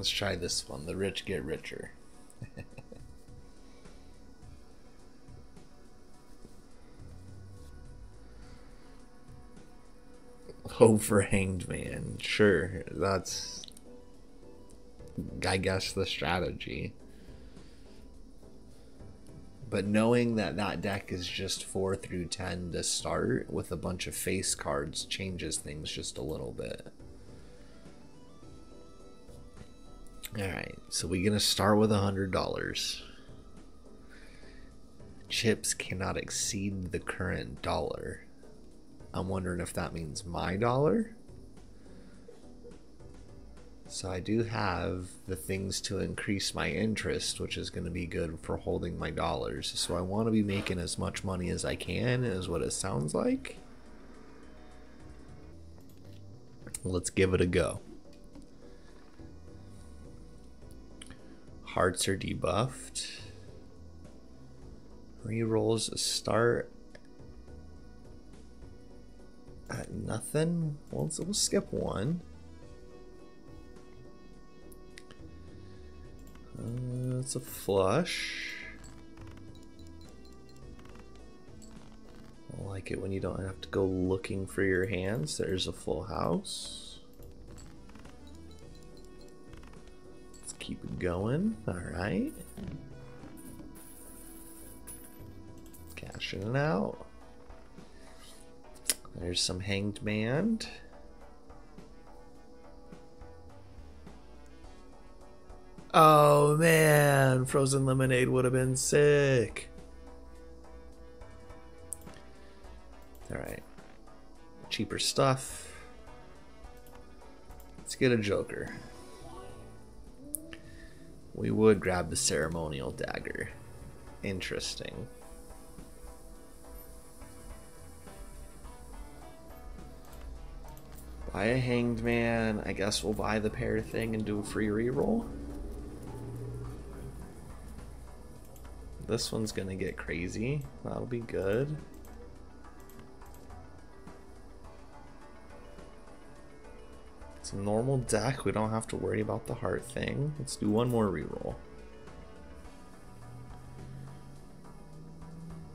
Let's try this one. The rich get richer. Overhanged man. Sure, that's I guess the strategy. But knowing that that deck is just 4 through 10 to start with a bunch of face cards changes things just a little bit. Alright, so we're going to start with a $100. Chips cannot exceed the current dollar. I'm wondering if that means my dollar? So I do have the things to increase my interest, which is going to be good for holding my dollars. So I want to be making as much money as I can, is what it sounds like. Let's give it a go. Hearts are debuffed. Rerolls start at nothing. Well, we'll skip one. Uh, it's a flush. I like it when you don't have to go looking for your hands. There's a full house. Keep it going. Alright. Cashing it out. There's some hanged man. Oh man, frozen lemonade would have been sick. Alright. Cheaper stuff. Let's get a joker. We would grab the ceremonial dagger. Interesting. Buy a hanged man. I guess we'll buy the pair thing and do a free reroll. This one's gonna get crazy. That'll be good. It's a normal deck. We don't have to worry about the heart thing. Let's do one more reroll.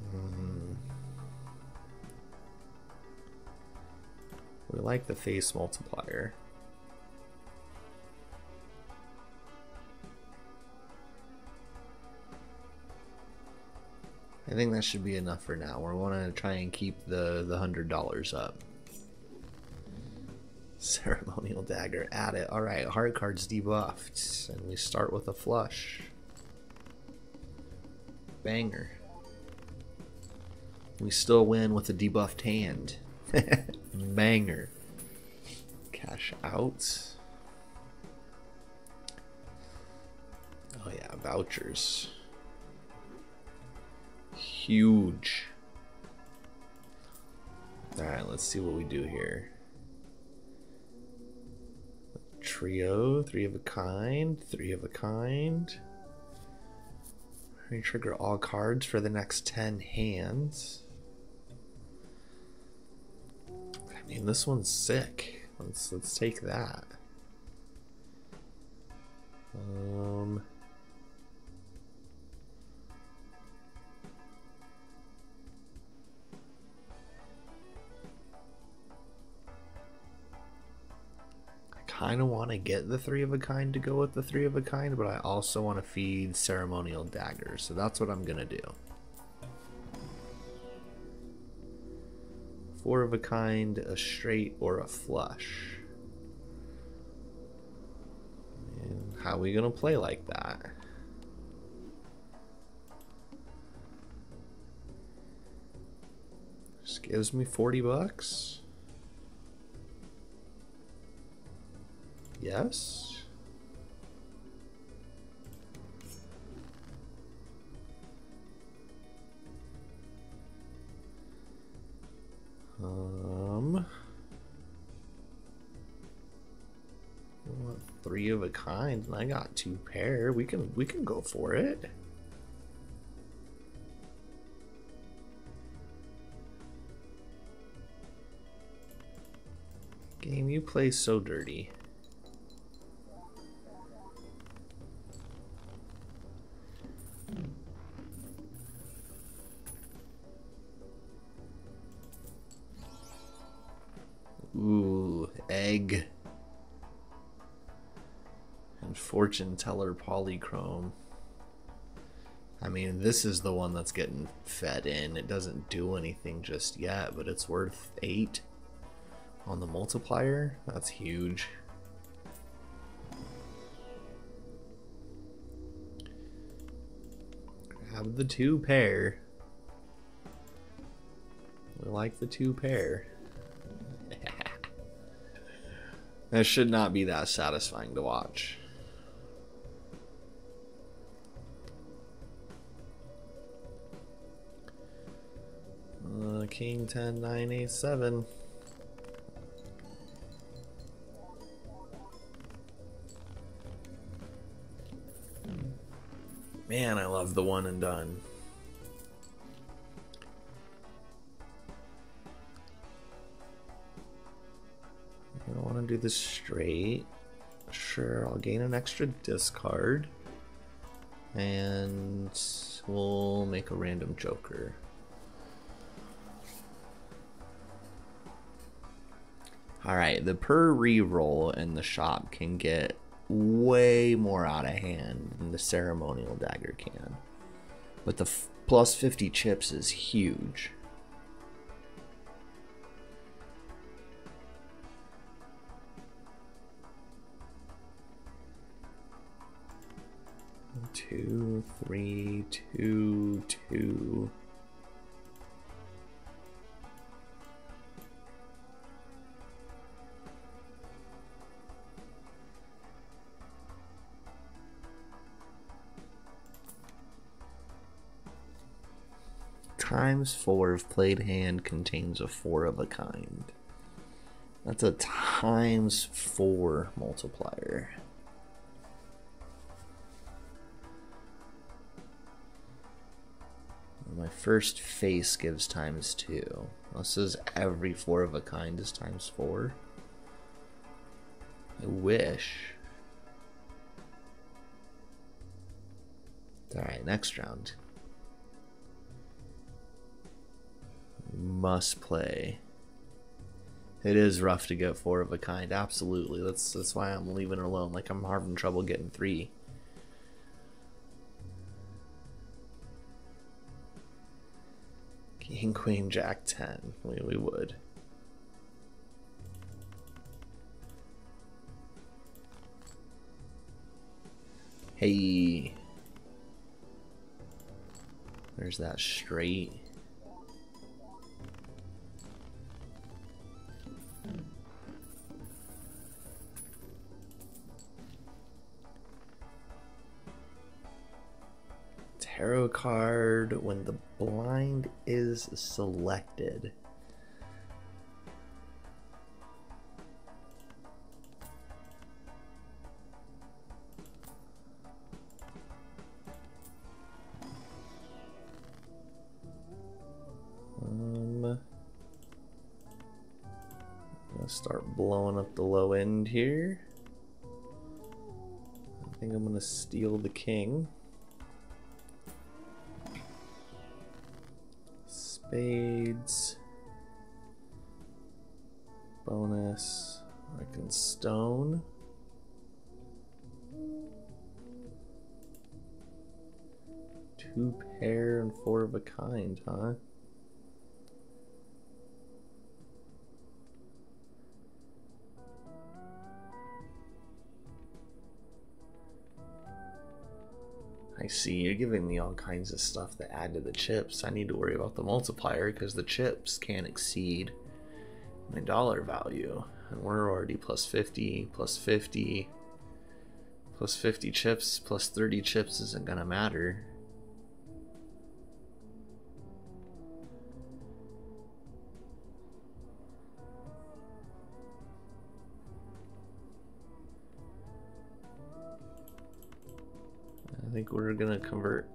Hmm. We like the face multiplier. I think that should be enough for now. We're going to try and keep the the hundred dollars up. Ceremonial dagger, add it. All right, heart cards debuffed, and we start with a flush. Banger. We still win with a debuffed hand. Banger. Cash out. Oh yeah, vouchers huge. Alright, let's see what we do here. Trio, three of a kind, three of a kind. trigger all cards for the next 10 hands. I mean, this one's sick. Let's let's take that. Kind of want to get the three of a kind to go with the three of a kind, but I also want to feed ceremonial daggers, so that's what I'm gonna do. Four of a kind, a straight, or a flush. And how are we gonna play like that? Just gives me 40 bucks. Yes. Um. three of a kind, and I got two pair. We can we can go for it. Game, you play so dirty. Fortune teller polychrome. I mean, this is the one that's getting fed in. It doesn't do anything just yet, but it's worth 8 on the multiplier. That's huge. Grab the two pair. We like the two pair. that should not be that satisfying to watch. King 10, 9, 8, 7. Man, I love the one and done. I don't want to do this straight. Sure, I'll gain an extra discard. And we'll make a random joker. Alright, the per reroll in the shop can get way more out of hand than the ceremonial dagger can. But the plus 50 chips is huge. Two, three, two, two. Times 4 of played hand contains a 4 of a kind. That's a times 4 multiplier. My first face gives times 2. This is every 4 of a kind is times 4. I wish. Alright, next round. Must play. It is rough to get four of a kind, absolutely. That's that's why I'm leaving it alone. Like I'm having trouble getting three. King, Queen, Jack, 10. We, we would. Hey. There's that straight. Tarot card when the blind is selected. Um, gonna start blowing up the low end here. I think I'm gonna steal the king. Spades. Bonus. I can stone. Two pair and four of a kind, huh? I see, you're giving me all kinds of stuff that add to the chips. I need to worry about the multiplier because the chips can't exceed my dollar value. And we're already plus 50, plus 50, plus 50 chips, plus 30 chips isn't gonna matter. Think we're gonna convert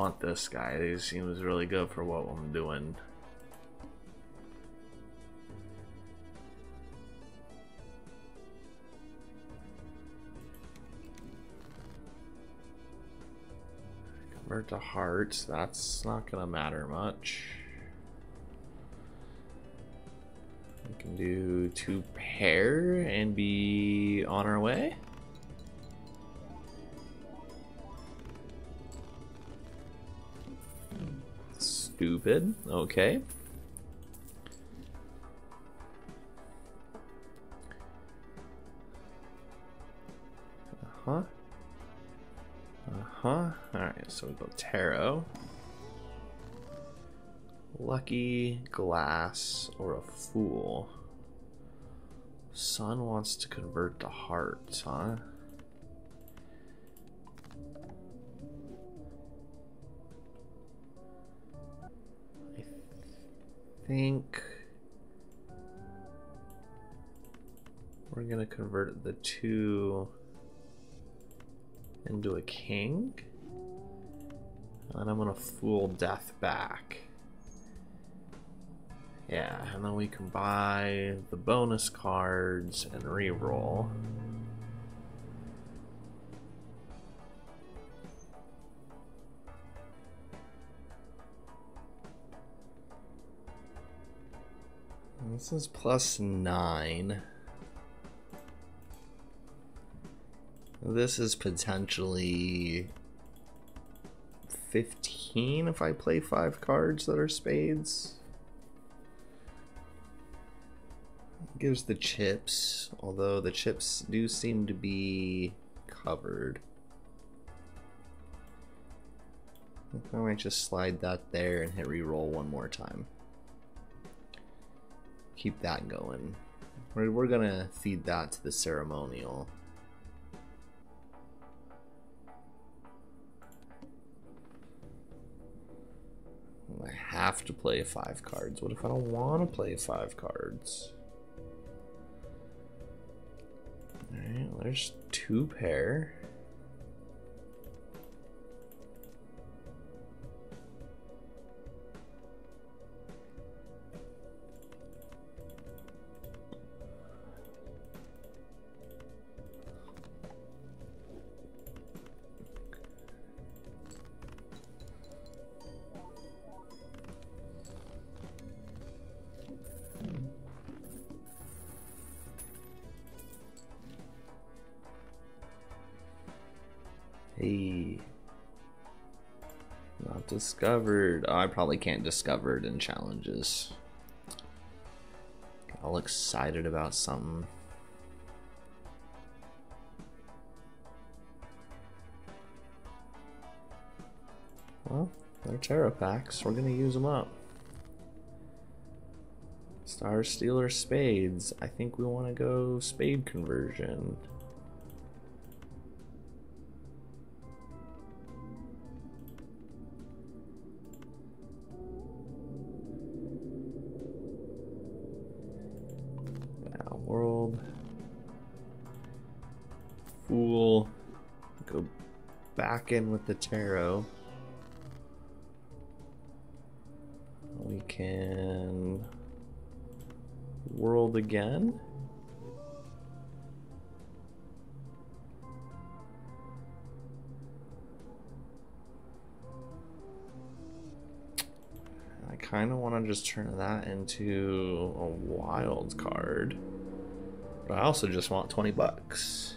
want this guy. He seems really good for what I'm doing. Convert to hearts. That's not gonna matter much. We can do two pair and be on our way. Stupid. Okay. Uh-huh. Uh-huh. Alright, so we go tarot. Lucky, glass, or a fool. Sun wants to convert to hearts, huh? Think we're gonna convert the two into a king. And I'm gonna fool death back. Yeah, and then we can buy the bonus cards and re-roll. This is plus nine. This is potentially 15 if I play five cards that are spades. Gives the chips, although the chips do seem to be covered. I might just slide that there and hit reroll one more time. Keep that going. We're, we're gonna feed that to the ceremonial. I have to play five cards. What if I don't want to play five cards? Alright, well, there's two pair. Discovered. Oh, I probably can't discover it in challenges. All excited about something. Well, they're tarot packs. We're gonna use them up. Star Stealer Spades. I think we want to go spade conversion. In with the tarot. We can world again. I kind of want to just turn that into a wild card. But I also just want 20 bucks.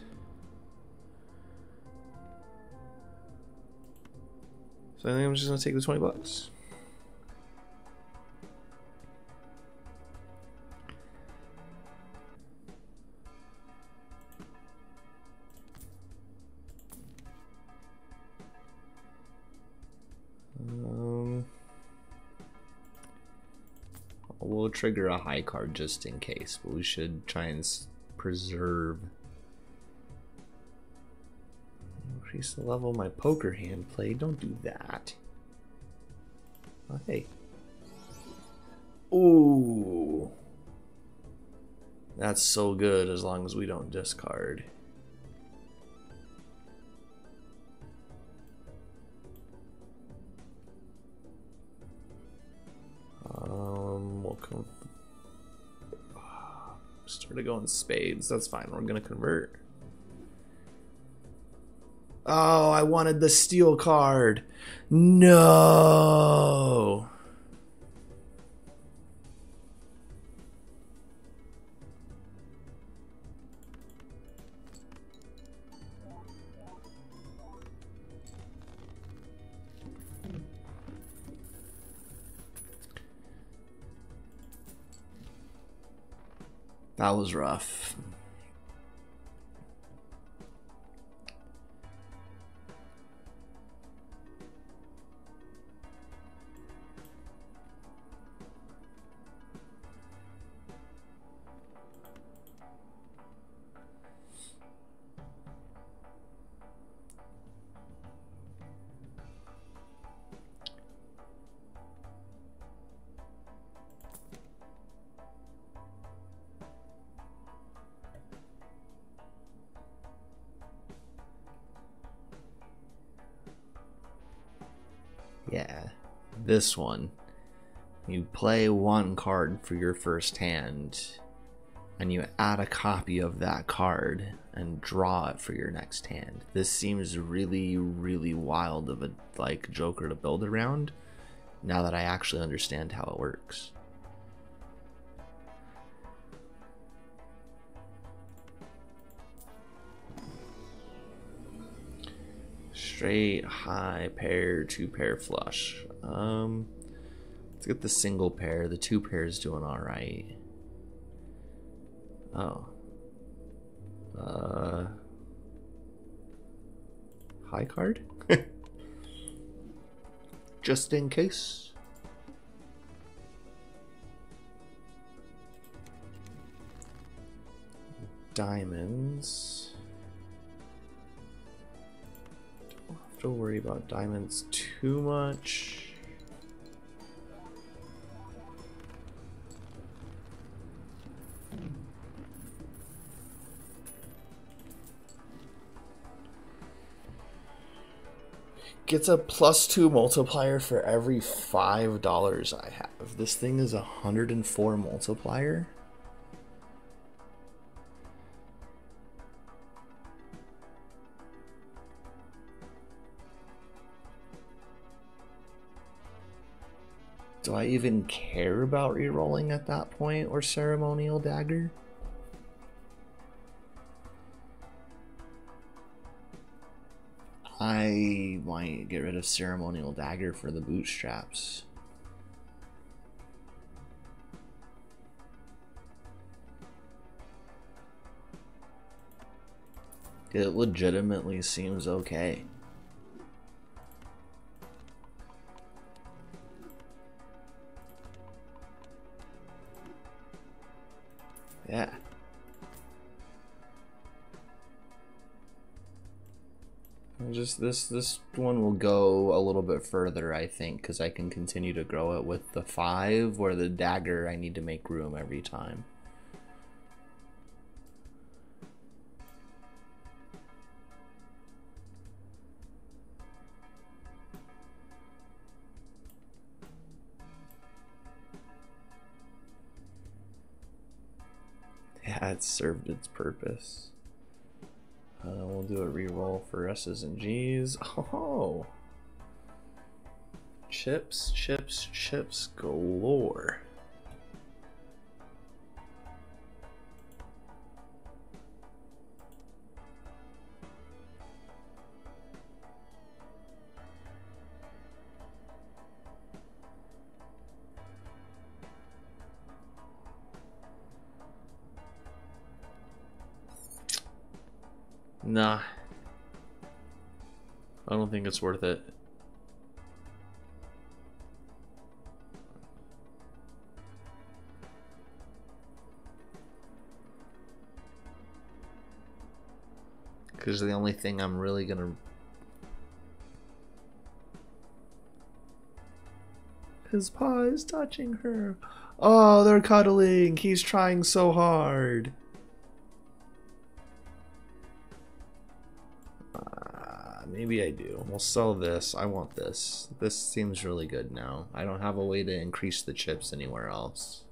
So I think I'm just gonna take the 20 bucks. Um, we'll trigger a high card just in case, but we should try and preserve. Increase the level of my poker hand play. Don't do that. Oh, hey. Ooh. That's so good as long as we don't discard. Um, we'll come. Started going spades. That's fine. We're gonna convert. Oh, I wanted the steel card. No. That was rough. This one. You play one card for your first hand, and you add a copy of that card and draw it for your next hand. This seems really, really wild of a like Joker to build around. Now that I actually understand how it works. Straight, high, pair, two pair flush. Um, let's get the single pair. The two pair is doing all right. Oh. Uh. High card? Just in case. Diamonds. Don't have to worry about diamonds too much. Gets a plus two multiplier for every five dollars I have. This thing is a hundred and four multiplier. Do I even care about rerolling at that point or ceremonial dagger? I might get rid of ceremonial dagger for the bootstraps. It legitimately seems okay. This this one will go a little bit further, I think, because I can continue to grow it with the five, where the dagger I need to make room every time. Yeah, it served its purpose. We'll do a reroll for S's and G's. Oh, chips, chips, chips galore. Nah. I don't think it's worth it. Because the only thing I'm really gonna... His paw is touching her. Oh, they're cuddling. He's trying so hard. Maybe I do. We'll sell this. I want this. This seems really good now. I don't have a way to increase the chips anywhere else.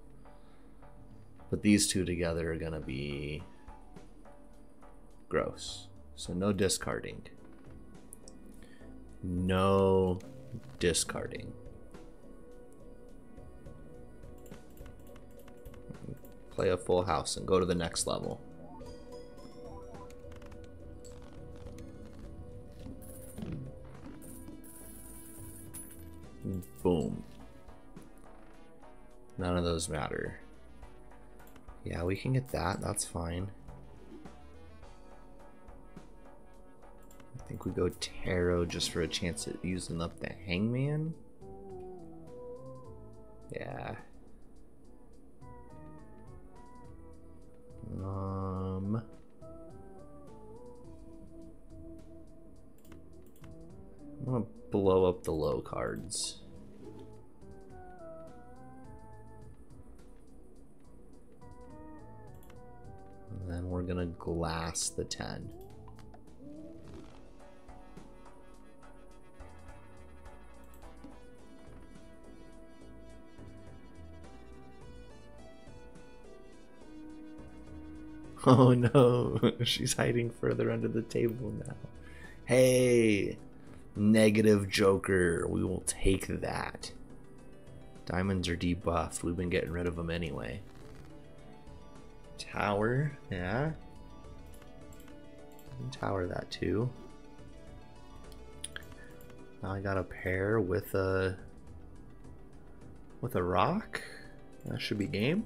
But these two together are going to be gross. So no discarding. No discarding. Play a full house and go to the next level. Boom. None of those matter. Yeah, we can get that. That's fine. I think we go tarot just for a chance at using up the hangman. Yeah. Um. I'm gonna blow up the low cards. Gonna glass the 10. Oh no, she's hiding further under the table now. Hey, negative Joker, we will take that. Diamonds are debuffed, we've been getting rid of them anyway. Tower, yeah. Tower that too. Now I got a pair with a with a rock. That should be game.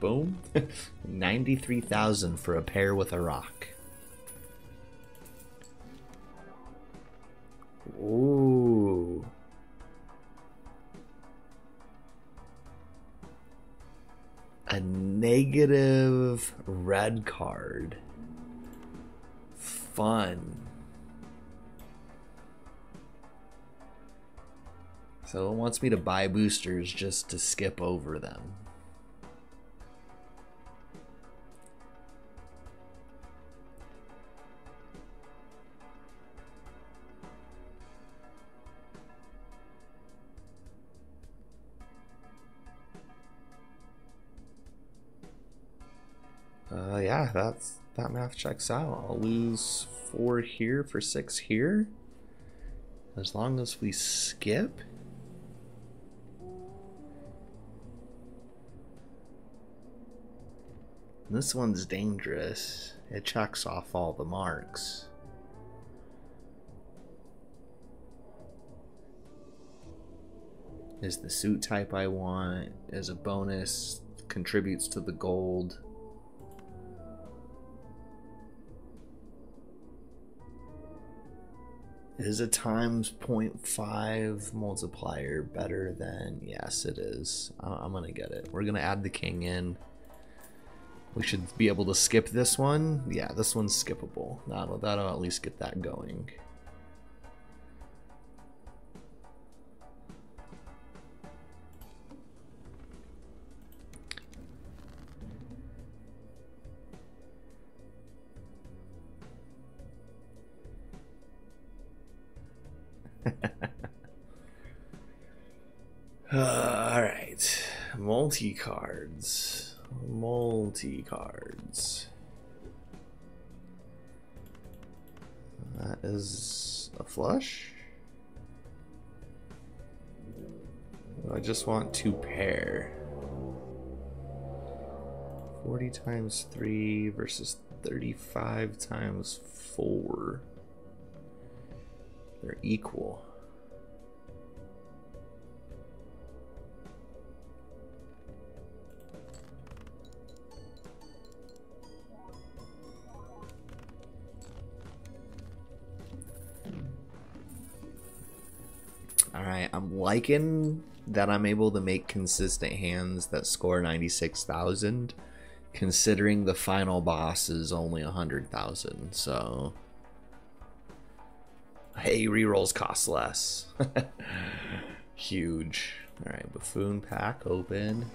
Boom. 93,000 for a pair with a rock. Ooh. A negative red card. Fun. So it wants me to buy boosters just to skip over them. That's that math checks out. I'll lose four here for six here. As long as we skip. This one's dangerous. It checks off all the marks. Is the suit type I want, as a bonus, contributes to the gold. Is a times 0.5 multiplier better than... Yes, it is. I'm going to get it. We're going to add the king in. We should be able to skip this one. Yeah, this one's skippable. That'll, that'll at least get that going. Multi cards, multi cards. That is a flush. I just want to pair. 40 times 3 versus 35 times 4. They're equal. I'm liking that I'm able to make consistent hands that score 96,000 considering the final boss is only 100,000, so hey, rerolls cost less. Huge. Alright, buffoon pack open.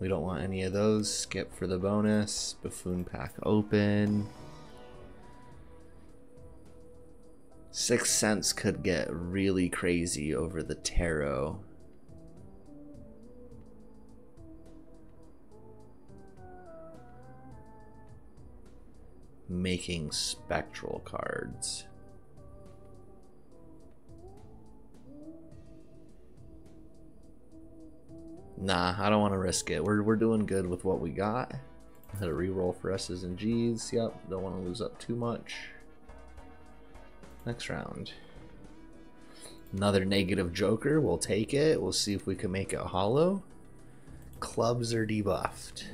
We don't want any of those. Skip for the bonus. Buffoon pack open. Sixth Sense could get really crazy over the tarot. Making spectral cards. Nah, I don't want to risk it. We're, we're doing good with what we got. Had a reroll for S's and G's. Yep, don't want to lose up too much. Next round. Another negative Joker. We'll take it. We'll see if we can make it hollow. Clubs are debuffed.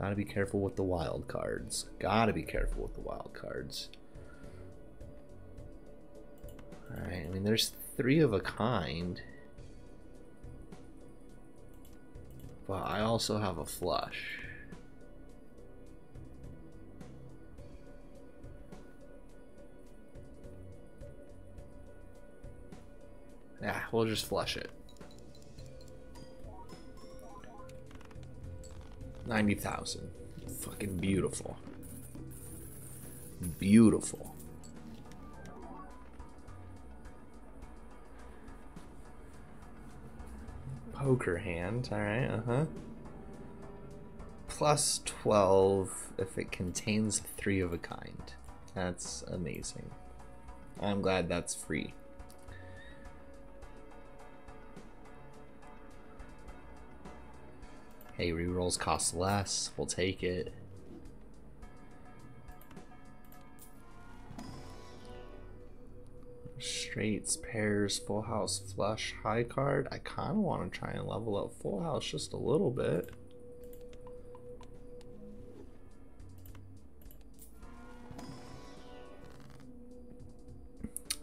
Gotta be careful with the wild cards. Gotta be careful with the wild cards. Alright, I mean, there's three of a kind. But I also have a flush. Yeah, we'll just flush it. 90,000. Fucking beautiful. Beautiful. Poker hand, alright, uh-huh. Plus 12 if it contains three of a kind. That's amazing. I'm glad that's free. Hey, rerolls cost less. We'll take it. Straights, pairs, full house, flush, high card. I kind of want to try and level up full house just a little bit.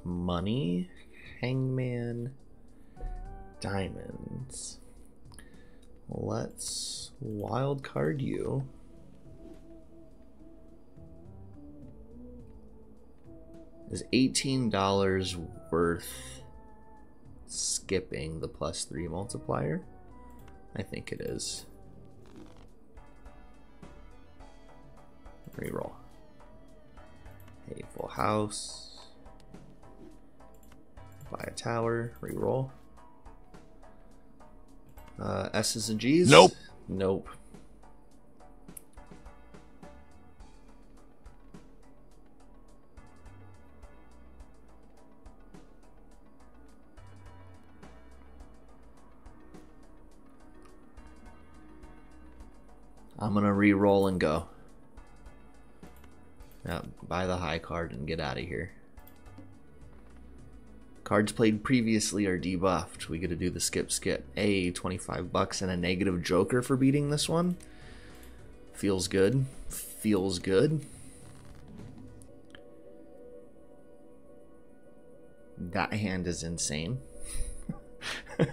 Money, hangman, diamonds. Let's wild card you. Is $18 worth skipping the plus three multiplier? I think it is. Reroll. Full house. Buy a tower. Reroll. Uh, S's and G's? Nope. Nope. I'm gonna re-roll and go. Yeah, buy the high card and get out of here. Cards played previously are debuffed. We get to do the skip skip. A 25 bucks and a negative joker for beating this one. Feels good. Feels good. That hand is insane.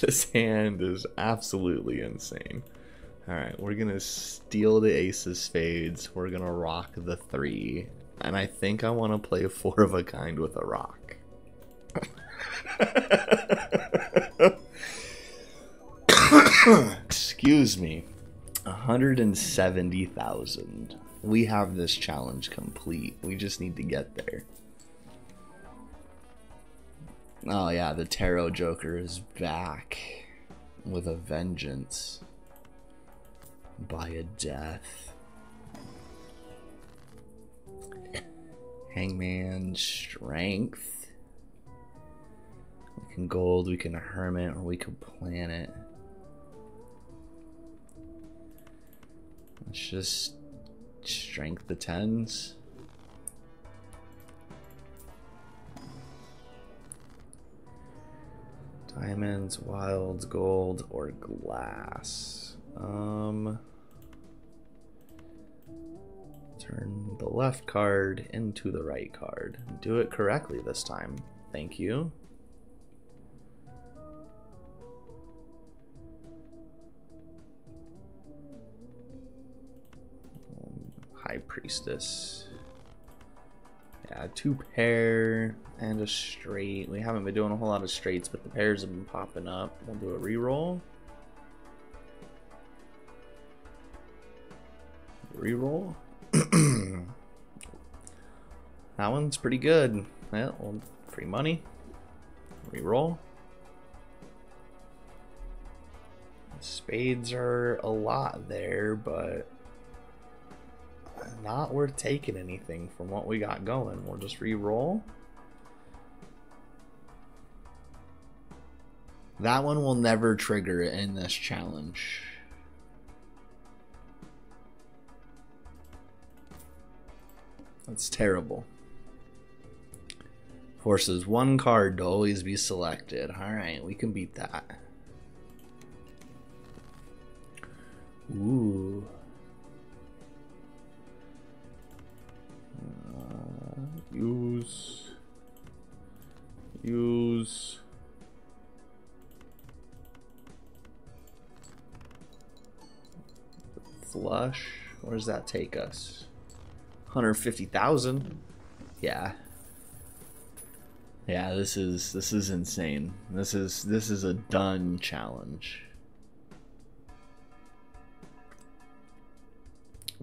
this hand is absolutely insane. Alright, we're gonna steal the aces spades. We're gonna rock the three and I think I want to play four of a kind with a rock. Excuse me. 170,000. We have this challenge complete. We just need to get there. Oh yeah, the Tarot Joker is back with a vengeance by a death. Hangman, Strength. We can Gold, we can Hermit, or we can Planet. Let's just Strength the tens. Diamonds, wilds, gold, or glass. Um... Turn the left card into the right card. Do it correctly this time. Thank you. High Priestess. Yeah, two pair and a straight. We haven't been doing a whole lot of straights, but the pairs have been popping up. We'll do a reroll. Reroll. that one's pretty good. Yeah, well, free money. Reroll. Spades are a lot there, but not worth taking anything from what we got going. We'll just re-roll. That one will never trigger in this challenge. That's terrible. Forces one card to always be selected. Alright, we can beat that. Ooh. Uh, use. Use. Flush. Where does that take us? 150,000. Yeah. Yeah, this is this is insane. This is this is a done challenge.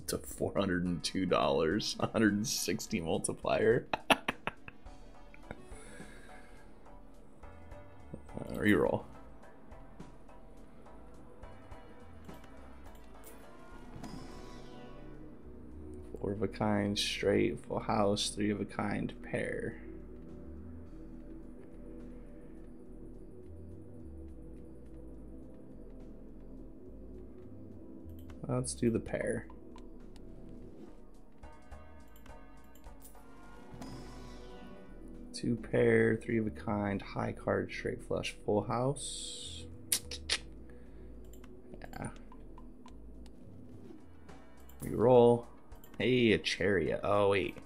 to $402, 160 multiplier. uh, reroll. Kind, straight, full house, three of a kind, pair. Let's do the pair. Two pair, three of a kind, high card, straight flush, full house. Yeah. We roll. Hey, a chariot. Oh, wait.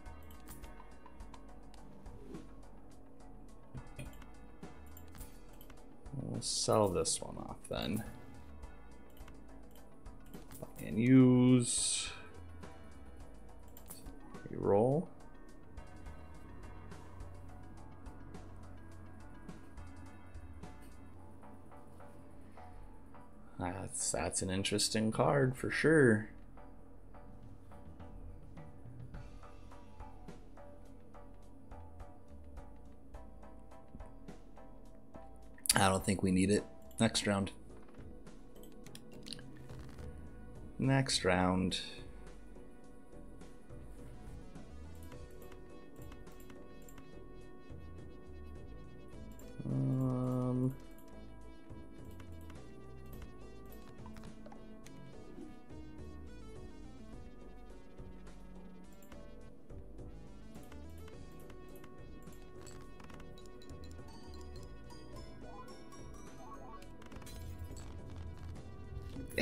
We'll sell this one off then. And use. roll. That's that's an interesting card for sure. I don't think we need it. Next round. Next round.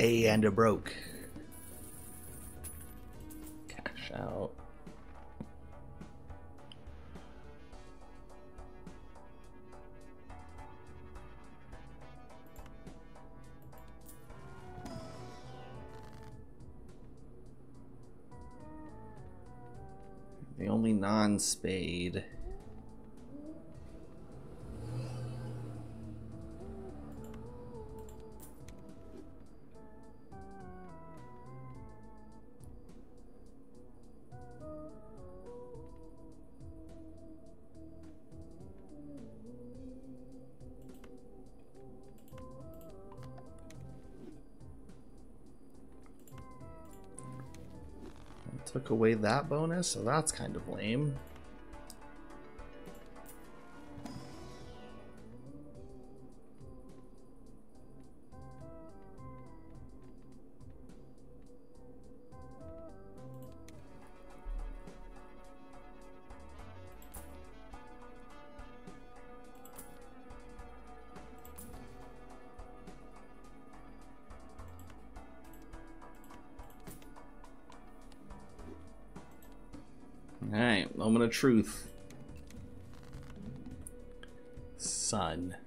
A and a broke. Cash out. The only non-spade. Took away that bonus, so that's kind of lame. Alright, moment of truth. Sun.